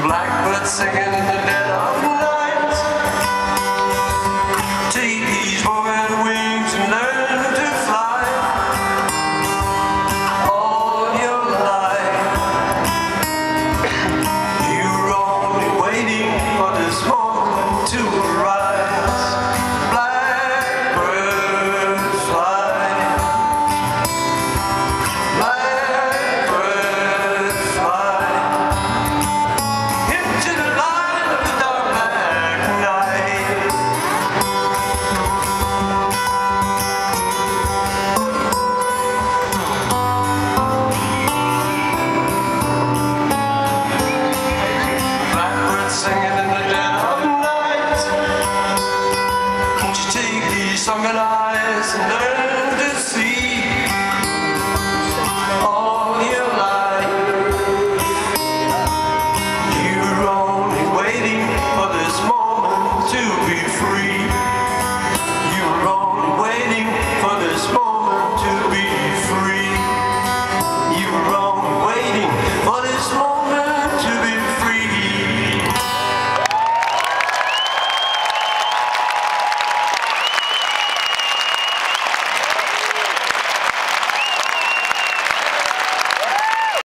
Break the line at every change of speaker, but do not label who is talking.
Blackbird singing the dead of sunken eyes and learn to see all your life? You're only waiting for this moment to be free.